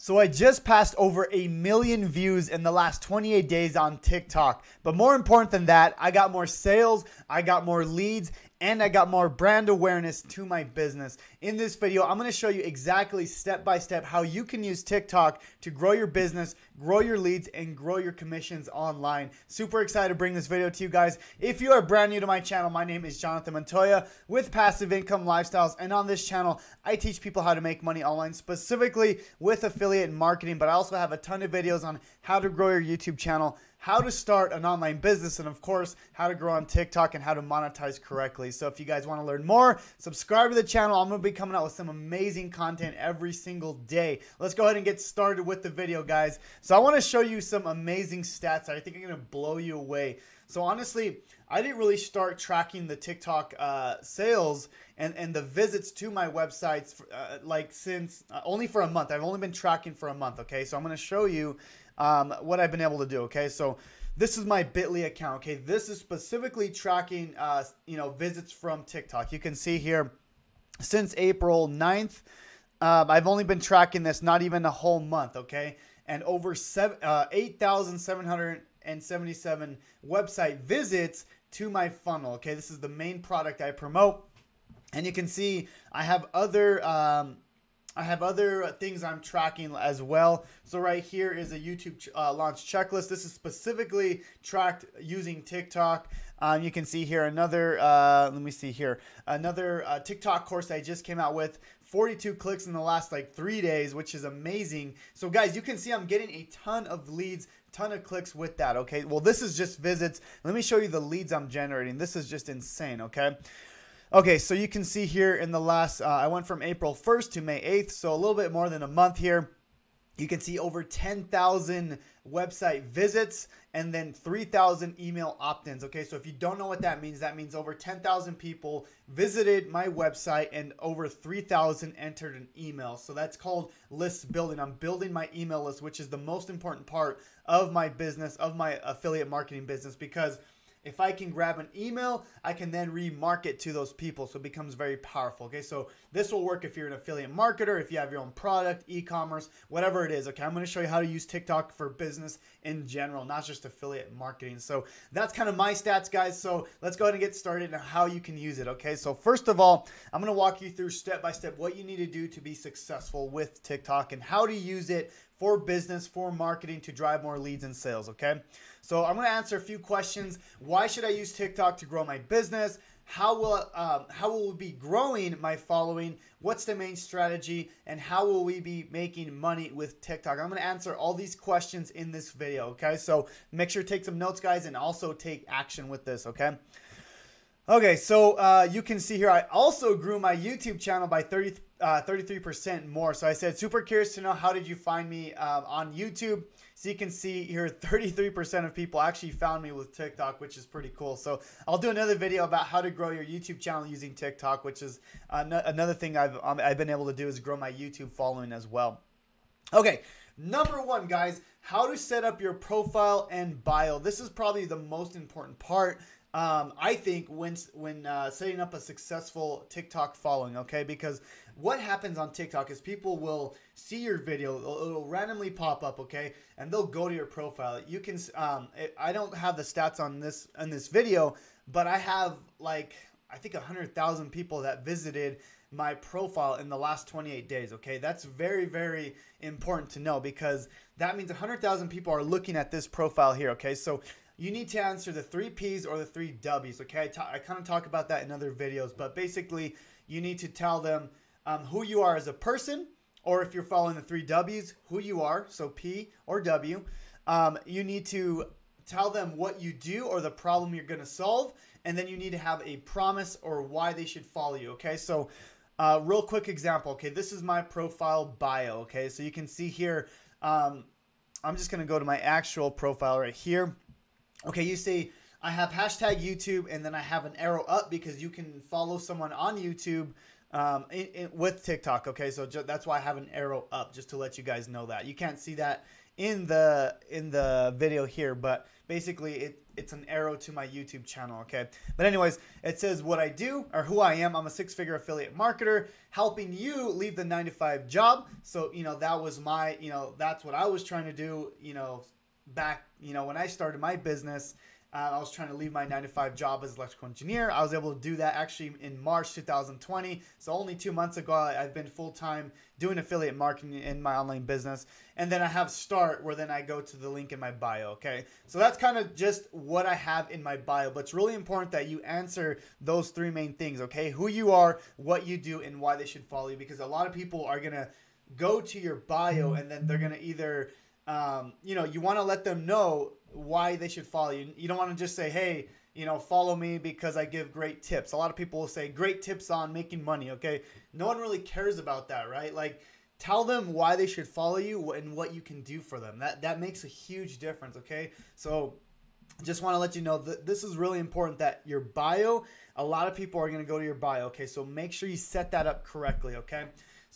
So I just passed over a million views in the last 28 days on TikTok. But more important than that, I got more sales, I got more leads, and I got more brand awareness to my business. In this video, I'm gonna show you exactly step by step how you can use TikTok to grow your business, grow your leads, and grow your commissions online. Super excited to bring this video to you guys. If you are brand new to my channel, my name is Jonathan Montoya with Passive Income Lifestyles. And on this channel, I teach people how to make money online, specifically with affiliate marketing, but I also have a ton of videos on how to grow your YouTube channel how to start an online business, and of course, how to grow on TikTok and how to monetize correctly. So if you guys want to learn more, subscribe to the channel. I'm going to be coming out with some amazing content every single day. Let's go ahead and get started with the video, guys. So I want to show you some amazing stats I think are going to blow you away. So honestly, I didn't really start tracking the TikTok uh, sales and, and the visits to my websites for, uh, like since uh, only for a month. I've only been tracking for a month. Okay, so I'm going to show you um, what I've been able to do. Okay, so this is my Bitly account. Okay, this is specifically tracking, uh, you know, visits from TikTok. You can see here since April 9th. Um, I've only been tracking this not even a whole month. Okay, and over seven, uh, 8,777 website visits to my funnel. Okay, this is the main product I promote. And you can see I have other um, I have other things I'm tracking as well. So right here is a YouTube uh, launch checklist. This is specifically tracked using TikTok. Um, you can see here another, uh, let me see here, another uh, TikTok course I just came out with. 42 clicks in the last like three days, which is amazing. So guys, you can see I'm getting a ton of leads, ton of clicks with that, okay? Well, this is just visits. Let me show you the leads I'm generating. This is just insane, okay? Okay, so you can see here in the last, uh, I went from April 1st to May 8th, so a little bit more than a month here. You can see over 10,000 website visits and then 3,000 email opt ins. Okay, so if you don't know what that means, that means over 10,000 people visited my website and over 3,000 entered an email. So that's called list building. I'm building my email list, which is the most important part of my business, of my affiliate marketing business, because if I can grab an email, I can then remarket to those people. So it becomes very powerful. Okay, so this will work if you're an affiliate marketer, if you have your own product, e commerce, whatever it is. Okay, I'm going to show you how to use TikTok for business in general, not just affiliate marketing. So that's kind of my stats, guys. So let's go ahead and get started on how you can use it. Okay, so first of all, I'm going to walk you through step by step what you need to do to be successful with TikTok and how to use it for business, for marketing to drive more leads and sales, okay? So I'm gonna answer a few questions. Why should I use TikTok to grow my business? How will um, how will we be growing my following? What's the main strategy, and how will we be making money with TikTok? I'm gonna answer all these questions in this video. Okay, so make sure to take some notes, guys, and also take action with this. Okay. Okay, so uh, you can see here I also grew my YouTube channel by 30, uh, 33% more. So I said, super curious to know how did you find me uh, on YouTube? So you can see here 33% of people actually found me with TikTok, which is pretty cool. So I'll do another video about how to grow your YouTube channel using TikTok, which is another thing I've, um, I've been able to do is grow my YouTube following as well. Okay, number one, guys, how to set up your profile and bio. This is probably the most important part um, I think when when uh, setting up a successful TikTok following, okay, because what happens on TikTok is people will see your video, it'll, it'll randomly pop up, okay, and they'll go to your profile. You can, um, it, I don't have the stats on this on this video, but I have like I think hundred thousand people that visited my profile in the last 28 days okay? That's very very important to know because that means 100,000 people are looking at this profile here okay? So you need to answer the three P's or the three W's. Okay, I, I kind of talk about that in other videos, but basically, you need to tell them um, who you are as a person, or if you're following the three W's, who you are, so P or W. Um, you need to tell them what you do or the problem you're going to solve, and then you need to have a promise or why they should follow you. Okay, so uh, real quick example. Okay, this is my profile bio. Okay, so you can see here. Um, I'm just going to go to my actual profile right here. Okay, you see, I have hashtag YouTube and then I have an arrow up because you can follow someone on YouTube um, in, in, with TikTok. Okay, so ju- that's why I have an arrow up just to let you guys know that you can't see that in the in the video here, but basically it it's an arrow to my YouTube channel. Okay, but anyways, it says what I do or who I am. I'm a six figure affiliate marketer helping you leave the nine to five job. So you know that was my you know that's what I was trying to do. You know back you know when I started my business uh, I was trying to leave my 9 to 5 job as electrical engineer. I was able to do that actually in March 2020. So only two months ago, I've been full time doing affiliate marketing in my online business. And then I have Start, where then I go to the link in my bio. Okay. So that's kind of just what I have in my bio. But it's really important that you answer those three main things. Okay. Who you are, what you do, and why they should follow you. Because a lot of people are going to go to your bio and then they're going to either. Um, you know, you want to let them know why they should follow you. You don't want to just say, hey, you know, follow me because I give great tips. A lot of people will say great tips on making money, okay? No one really cares about that, right? Like tell them why they should follow you and what you can do for them. That that makes a huge difference, okay? So just want to let you know that this is really important that your bio, a lot of people are going to go to your bio, okay? So make sure you set that up correctly, okay?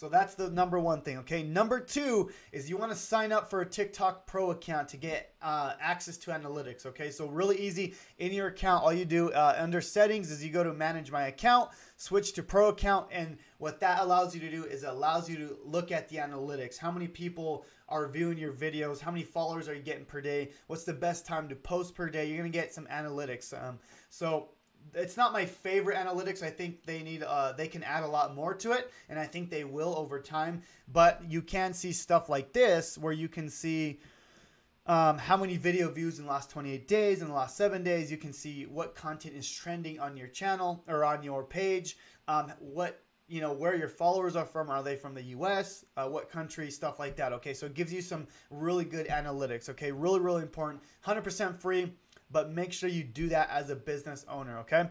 So that's the number one thing, okay? Number two is you want to sign up for a TikTok Pro account to get uh, access to analytics, okay? So really easy. In your account, all you do uh, under settings is you go to manage my account, switch to Pro account, and what that allows you to do is it allows you to look at the analytics. How many people are viewing your videos? How many followers are you getting per day? What's the best time to post per day? You're going to get some analytics. Um, so it's not my favorite analytics. I think they need uh, they can add a lot more to it, and I think they will over time. But you can see stuff like this where you can see um, how many video views in the last 28 days, in the last seven days. You can see what content is trending on your channel or on your page. Um, what you know where your followers are from. Are they from the U.S.? Uh, what country? Stuff like that. Okay, so it gives you some really good analytics. Okay, really really important. 100% free but make sure you do that as a business owner, okay?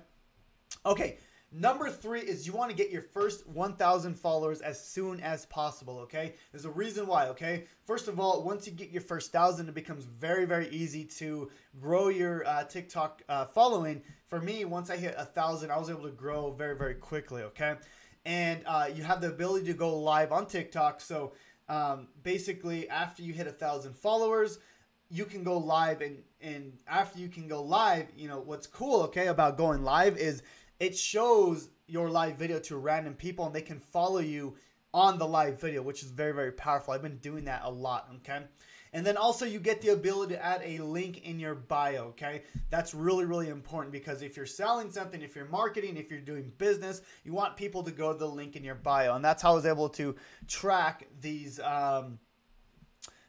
Okay, number three is you want to get your first 1,000 followers as soon as possible, okay? There's a reason why, okay? First of all, once you get your first 1,000, it becomes very, very easy to grow your uh, TikTok uh, following. For me, once I hit a 1,000, I was able to grow very, very quickly, okay? And uh, you have the ability to go live on TikTok, so um, basically after you hit a 1,000 followers, you can go live and and after you can go live you know what's cool okay about going live is it shows your live video to random people and they can follow you on the live video which is very very powerful. I've been doing that a lot okay? And then also you get the ability to add a link in your bio okay? That's really really important because if you're selling something if you're marketing if you're doing business you want people to go to the link in your bio. And that's how i was able to track these um,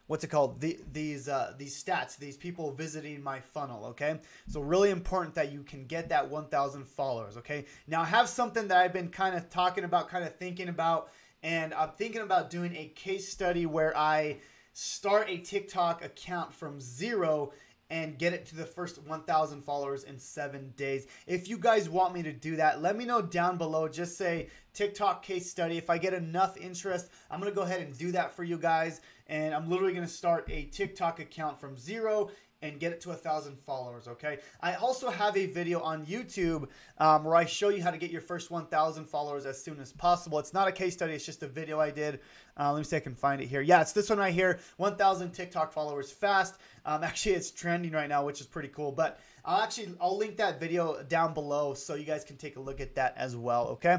what's it called? The, these uh, these stats these people visiting my funnel okay? So really important that you can get that 1000 followers okay? Now i have something that i've been kind of talking about kind of thinking about and i'm thinking about doing a case study where i start a tiktok account from zero and get it to the first 1000 followers in seven days. If you guys want me to do that let me know down below. Just say tiktok case study. If i get enough interest i'm gonna go ahead and do that for you guys and I'm literally going to start a TikTok account from zero and get it to a thousand followers. Okay. I also have a video on YouTube um, where I show you how to get your first 1,000 followers as soon as possible. It's not a case study. It's just a video I did. Uh, let me see if I can find it here. Yeah, it's this one right here. 1,000 TikTok followers fast. Um, actually, it's trending right now, which is pretty cool. But I'll actually I'll link that video down below so you guys can take a look at that as well. Okay.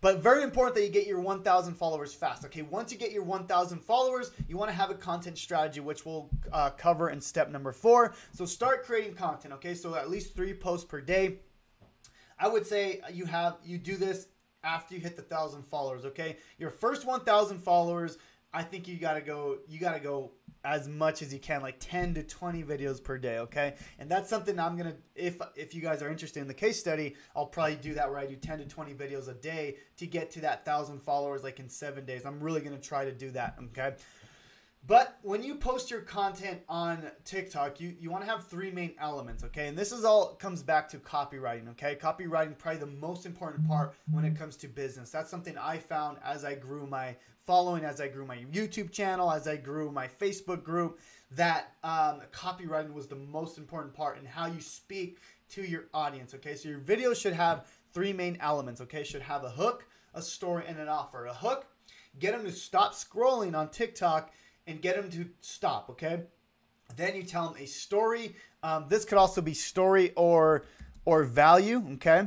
But very important that you get your 1,000 followers fast. Okay, once you get your 1,000 followers, you want to have a content strategy, which we'll uh, cover in step number four. So start creating content. Okay, so at least three posts per day. I would say you have you do this after you hit the thousand followers. Okay, your first 1,000 followers. I think you gotta go. You gotta go as much as you can, like 10 to 20 videos per day, okay? And that's something I'm gonna, if if you guys are interested in the case study, I'll probably do that where I do 10 to 20 videos a day to get to that thousand followers like in seven days. I'm really gonna try to do that, okay? But when you post your content on TikTok, you, you want to have three main elements, okay? And this is all comes back to copywriting, okay? Copywriting probably the most important part when it comes to business. That's something I found as I grew my following, as I grew my YouTube channel, as I grew my Facebook group, that um, copywriting was the most important part in how you speak to your audience, okay? So your video should have three main elements, okay? Should have a hook, a story, and an offer. A hook, get them to stop scrolling on TikTok and get them to stop, okay? Then you tell them a story. Um, this could also be story or or value, okay?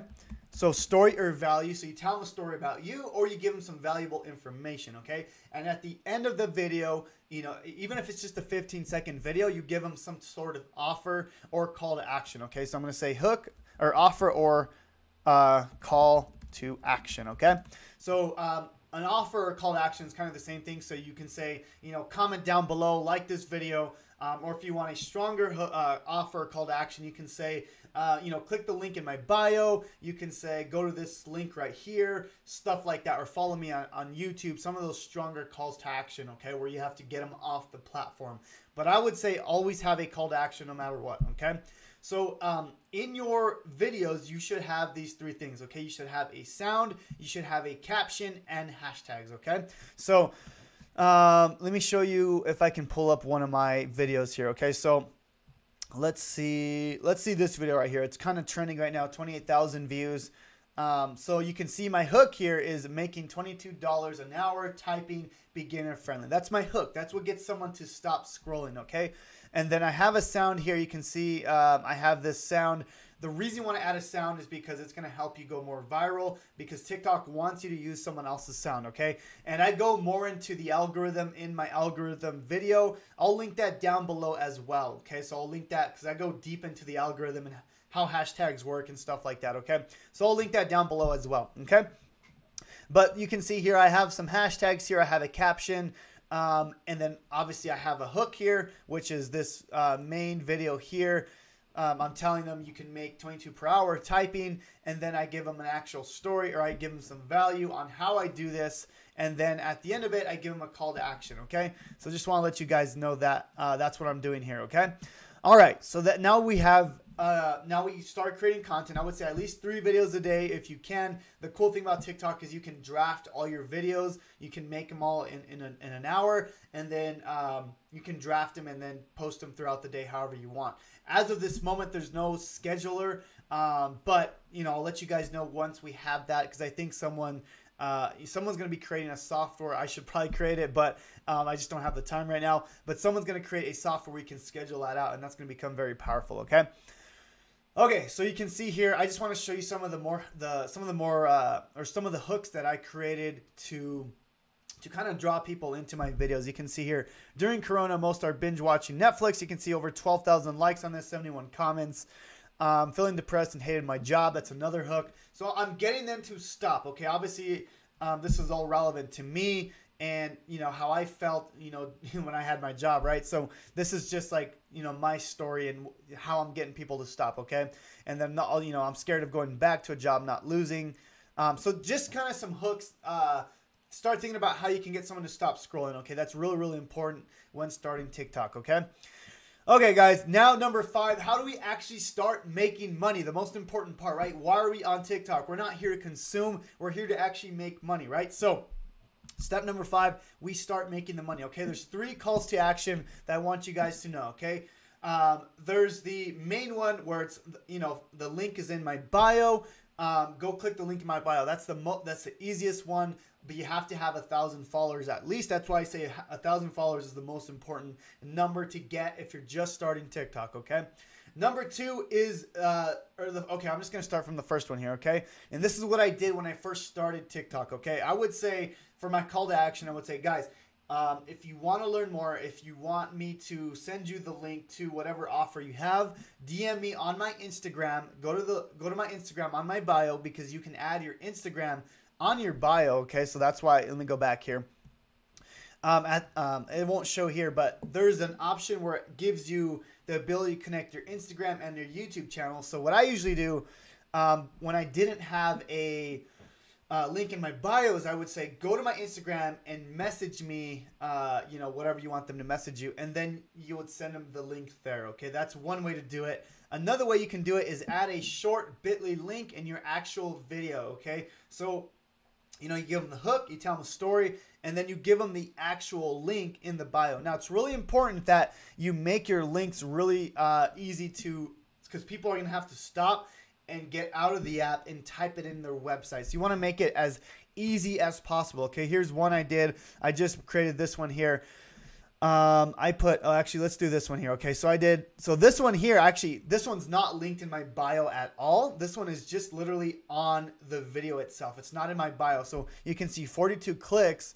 So story or value. So you tell them a story about you, or you give them some valuable information. Okay. And at the end of the video, you know, even if it's just a 15 second video, you give them some sort of offer or call to action. Okay. So I'm going to say hook or offer or uh, call to action. Okay. So um, an offer or call to action is kind of the same thing. So you can say, you know, comment down below, like this video. Um, or if you want a stronger uh, offer call to action, you can say, uh, you know, click the link in my bio. You can say, go to this link right here, stuff like that, or follow me on, on YouTube. Some of those stronger calls to action, okay, where you have to get them off the platform. But I would say always have a call to action no matter what, okay? So um, in your videos, you should have these three things, okay? You should have a sound, you should have a caption, and hashtags, okay? So um, let me show you if I can pull up one of my videos here, okay? So let's see let's see this video right here it's kind of trending right now 28,000 views um, so you can see my hook here is making $22 an hour typing beginner friendly that's my hook that's what gets someone to stop scrolling okay and then I have a sound here you can see um, I have this sound the reason you want to add a sound is because it's going to help you go more viral because TikTok wants you to use someone else's sound, okay? And I go more into the algorithm in my algorithm video. I'll link that down below as well, okay? So I'll link that because I go deep into the algorithm and how hashtags work and stuff like that, okay? So I'll link that down below as well, okay? But you can see here I have some hashtags here. I have a caption. Um, and then obviously I have a hook here, which is this uh, main video here. Um, I'm telling them you can make 22 per hour typing, and then I give them an actual story or I give them some value on how I do this. And then at the end of it, I give them a call to action. Okay. So just want to let you guys know that uh, that's what I'm doing here. Okay. All right. So that now we have uh, now we start creating content. I would say at least three videos a day if you can. The cool thing about TikTok is you can draft all your videos. You can make them all in, in, a, in an hour and then um, you can draft them and then post them throughout the day however you want. As of this moment, there's no scheduler, um, but you know I'll let you guys know once we have that because I think someone uh, someone's going to be creating a software. I should probably create it, but um, I just don't have the time right now. But someone's going to create a software we can schedule that out, and that's going to become very powerful. Okay. Okay, so you can see here. I just want to show you some of the more the some of the more uh, or some of the hooks that I created to to kind of draw people into my videos. You can see here during Corona, most are binge watching Netflix. You can see over 12,000 likes on this, 71 comments. Um, feeling depressed and hated my job. That's another hook. So I'm getting them to stop. Okay, obviously um, this is all relevant to me and you know how I felt, you know, when I had my job, right? So this is just like you know my story and how I'm getting people to stop, okay? And then not, you know, I'm scared of going back to a job, not losing. Um, so just kind of some hooks. Uh, start thinking about how you can get someone to stop scrolling. Okay, that's really really important when starting TikTok. Okay. Okay, guys, now number five, how do we actually start making money? The most important part, right? Why are we on TikTok? We're not here to consume, we're here to actually make money, right? So, Step number five, we start making the money. Okay, there's three calls to action that I want you guys to know. Okay, um, there's the main one where it's you know the link is in my bio. Um, go click the link in my bio. That's the mo- that's the easiest one, but you have to have a thousand followers at least. That's why I say a thousand followers is the most important number to get if you're just starting TikTok. Okay. Number two is, uh, or the, okay, I'm just to start from the first one here, okay? And this is what I did when I first started TikTok, okay? I would say for my call to action, I would say, guys, um, if you want to learn more, if you want me to send you the link to whatever offer you have, DM me on my Instagram. Go to the go to my Instagram on my bio because you can add your Instagram on your bio. Okay, so that's why. Let me go back here. Um, at, um, it won't show here, but there's an option where it gives you the ability to connect your Instagram and your YouTube channel. So what I usually do um, when I didn't have a uh, link in my bios, I would say go to my Instagram and message me, uh, you know, whatever you want them to message you, and then you would send them the link there. Okay, that's one way to do it. Another way you can do it is add a short Bitly link in your actual video. Okay, so you know, you give them the hook, you tell them a story, and then you give them the actual link in the bio. Now, it's really important that you make your links really uh, easy to, because people are going to have to stop and get out of the app and type it in their website. So you want to make it as easy as possible. Okay, here's one I did. I just created this one here. Um, I put, oh, actually, let's do this one here. Okay, so I did, so this one here, actually, this one's not linked in my bio at all. This one is just literally on the video itself. It's not in my bio. So you can see 42 clicks.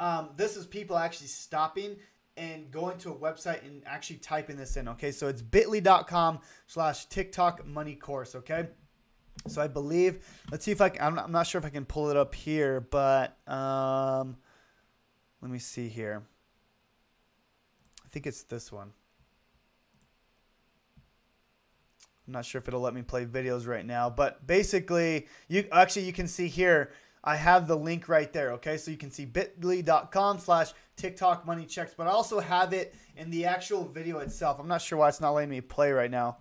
Um, this is people actually stopping and going to a website and actually typing this in. Okay, so it's bit.ly.com slash TikTok money course. Okay. So I believe, let's see if I can, I'm not, I'm not sure if I can pull it up here, but um, let me see here I think it's this one. I'm not sure if it'll let me play videos right now, but basically, you actually you can see here. I have the link right there. Okay, so you can see bit.ly.com slash TikTok money checks, but I also have it in the actual video itself. I'm not sure why it's not letting me play right now.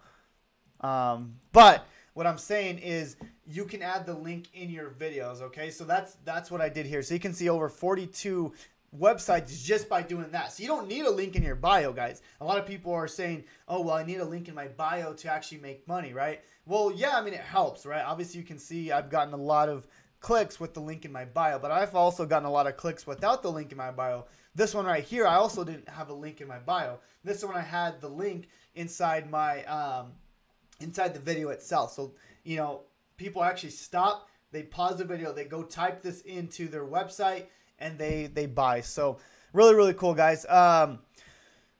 Um, but what I'm saying is you can add the link in your videos. Okay, so that's that's what I did here. So you can see over 42 websites just by doing that. So you don't need a link in your bio, guys. A lot of people are saying, "Oh, well, I need a link in my bio to actually make money," right? Well, yeah, I mean it helps, right? Obviously, you can see I've gotten a lot of clicks with the link in my bio, but I've also gotten a lot of clicks without the link in my bio. This one right here, I also didn't have a link in my bio. This one I had the link inside my um, inside the video itself. So, you know, people actually stop, they pause the video, they go type this into their website and they they buy. So really really cool guys. Um,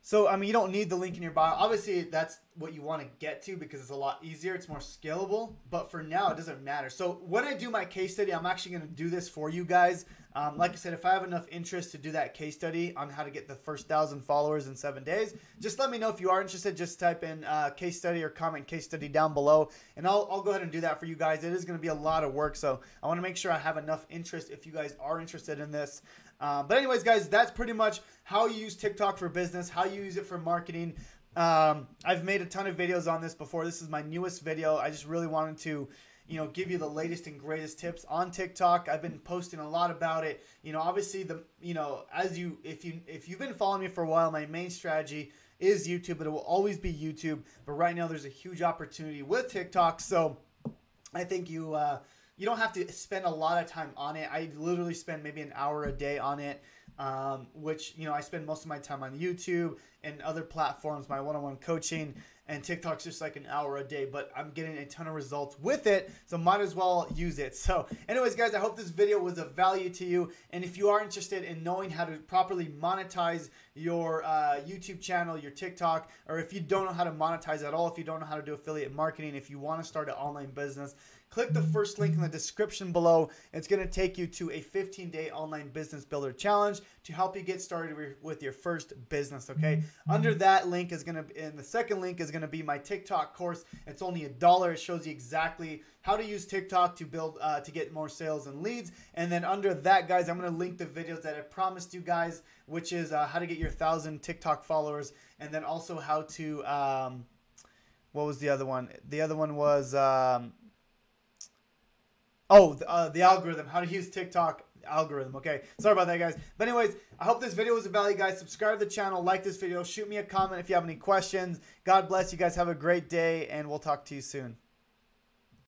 so I mean you don't need the link in your bio. Obviously that's what you want to get to because it's a lot easier. It's more scalable. But for now it doesn't matter. So when I do my case study, I'm actually going to do this for you guys. Um, like I said, if I have enough interest to do that case study on how to get the first thousand followers in seven days, just let me know if you are interested. Just type in uh, case study or comment case study down below, and I'll, I'll go ahead and do that for you guys. It is going to be a lot of work, so I want to make sure I have enough interest if you guys are interested in this. Um, but anyways, guys, that's pretty much how you use TikTok for business, how you use it for marketing. Um, I've made a ton of videos on this before. This is my newest video. I just really wanted to you know, give you the latest and greatest tips on TikTok. I've been posting a lot about it. You know, obviously the you know, as you if you if you've been following me for a while, my main strategy is YouTube, but it will always be YouTube. But right now there's a huge opportunity with TikTok. So I think you uh you don't have to spend a lot of time on it. I literally spend maybe an hour a day on it. Um, which you know I spend most of my time on YouTube and other platforms, my one-on-one coaching, and TikTok's just like an hour a day, but I'm getting a ton of results with it, so might as well use it. So, anyways, guys, I hope this video was of value to you, and if you are interested in knowing how to properly monetize your uh, YouTube channel, your TikTok, or if you don't know how to monetize at all, if you don't know how to do affiliate marketing, if you want to start an online business, click the first link in the description below. It's going to take you to a 15 day online business builder challenge to help you get started with your first business. Okay. Under that link is going to, be and the second link is going to be my TikTok course. It's only a dollar. It shows you exactly how to use TikTok to build, uh, to get more sales and leads. And then under that, guys, I'm going to link the videos that I promised you guys, which is uh, how to get your thousand TikTok followers, and then also how to, um, what was the other one? The other one was, um, Oh, uh, the algorithm. How to use TikTok algorithm. Okay, sorry about that, guys. But anyways, I hope this video was of value, guys. Subscribe to the channel, like this video, shoot me a comment if you have any questions. God bless you guys. Have a great day, and we'll talk to you soon.